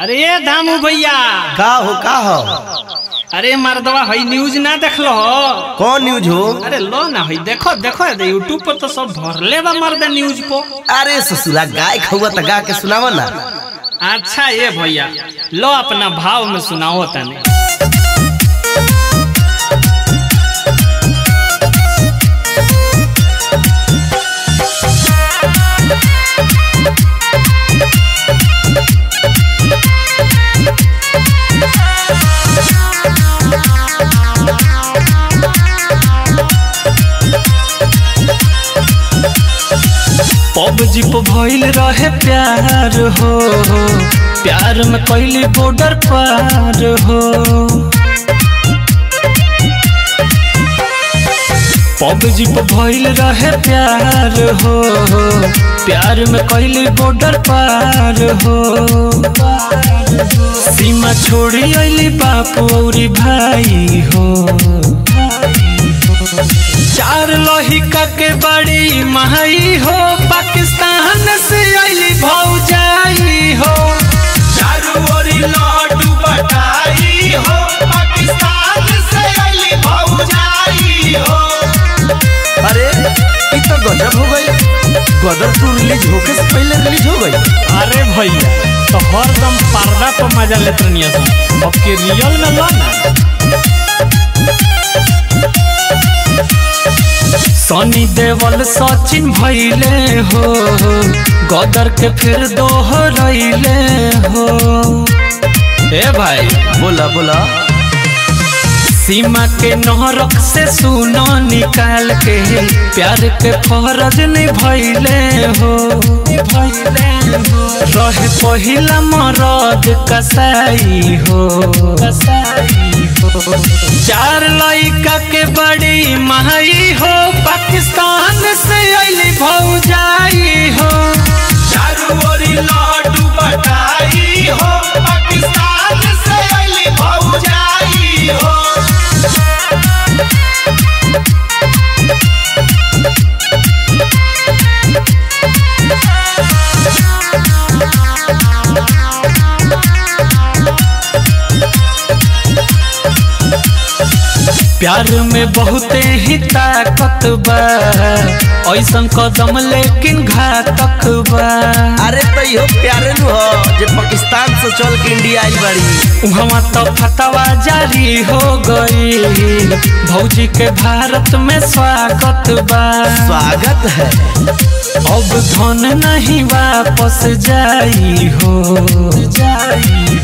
अरे दामू भैया। का हो का हो अरे मर्दवा हई न्यूज़ ना देखलो हो? कौन न्यूज़ हो? अरे लो ना हई देखो देखो यूट्यूब पर तो सब भरले बा मर्द न्यूज़ पो अरे ससुरा गाय खौआ त गा के सुनावा ना। अच्छा ये भैया लो अपना भाव में सुनाओ तने। पबजी पे भइल रहे प्यार हो। प्यार में कैली बॉर्डर पार हो। पबजी पे भइल रहे प्यार हो। प्यार में कैली बॉर्डर पार हो। सीमा छोड़ी अली बापू औरी भाई हो। चार लोहिका के बड़ी माई हो, पाकिस्तान से अली भौजाई हो। हो अरे तो गजब हो गई। रिलीज़ होके से पहले रिलीज़ हो गई। अरे भैया तो हरदम पर्दा पर मज़ा लेते रहिए रियल में ना। सनी देवल सचिन भैले हो गदर के फिर दोहरैले हो। ए भाई बोला बोला। सीमा के नहरक से सुनो निकाल के प्यार के फरज नहीं भैले हो। रहे पहिला मरद कसाई हो। कसाई हो। चार लइका प्यार में बहुते ही ताकत बा। ऐसन कदम लेकिन घातक बा। अरे तो इहो प्यारे हो जे पाकिस्तान से चल के इंडिया आई बाड़ी। वहाँ तो फतवा जारी हो गई। भौजी के भारत में स्वागत बा। स्वागत है। अब धन नहीं वापस जाई हो। जाई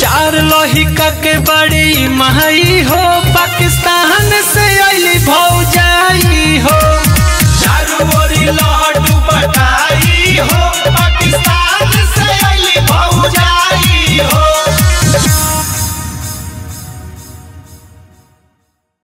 चार लोहिका के बड़ी माई हो, पाकिस्तान से अली भौजाई हो